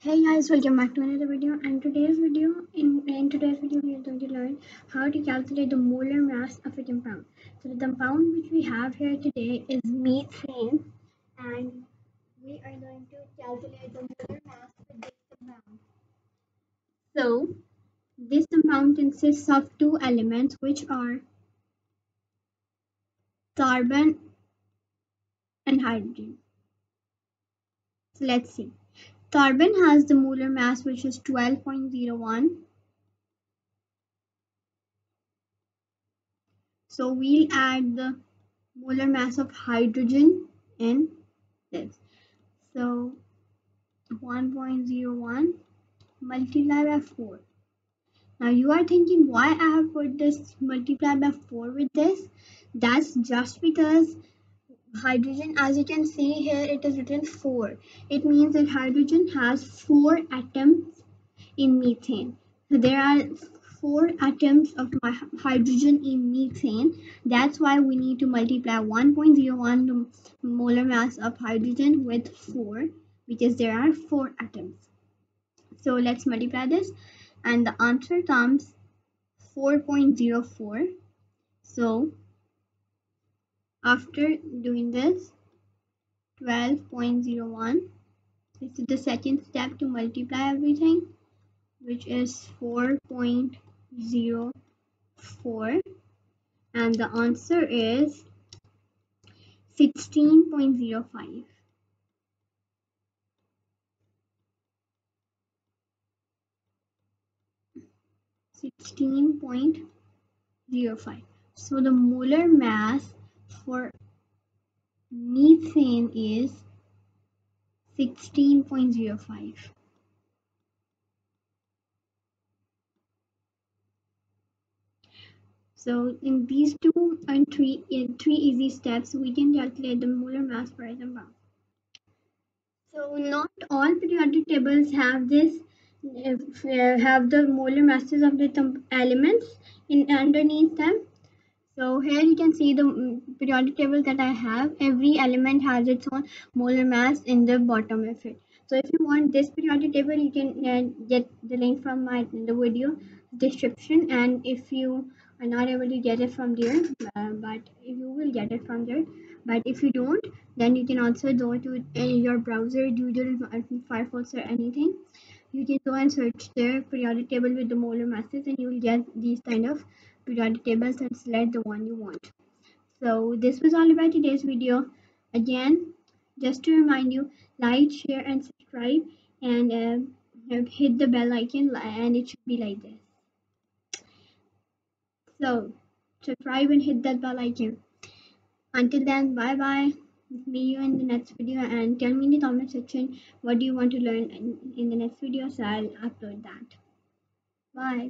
Hey guys, welcome back to another video and today's video, in, in today's video we are going to learn how to calculate the molar mass of a compound. So the compound which we have here today is methane and we are going to calculate the molar mass of this compound. So this compound consists of two elements which are carbon and hydrogen. So let's see. Carbon has the molar mass which is 12.01. So we'll add the molar mass of hydrogen in this. So 1.01 multiplied by 4. Now you are thinking why I have put this multiplied by 4 with this. That's just because hydrogen as you can see here it is written 4 it means that hydrogen has 4 atoms in methane. So there are 4 atoms of hydrogen in methane. That's why we need to multiply 1.01 molar mass of hydrogen with 4 because there are 4 atoms. So let's multiply this and the answer comes 4.04 so after doing this 12.01 this is the second step to multiply everything which is 4.04 and the answer is 16.05 16.05 so the molar mass for methane is 16.05. So in these two and three in three easy steps, we can calculate the molar mass for a compound. So not all periodic tables have this uh, have the molar masses of the elements in underneath them so here you can see the mm, periodic table that I have. Every element has its own molar mass in the bottom of it. So if you want this periodic table, you can uh, get the link from my the video description. And if you are not able to get it from there, uh, but you will get it from there. But if you don't, then you can also go to uh, your browser, Google, uh, Firefox or anything. You can go and search the periodic table with the molar masses and you will get these kind of periodic tables and select the one you want. So this was all about today's video. Again, just to remind you, like, share and subscribe and uh, hit the bell icon and it should be like this. So subscribe and hit that bell icon. Until then, bye bye. Meet you in the next video and tell me in the comment section what do you want to learn in the next video so I'll upload that. Bye.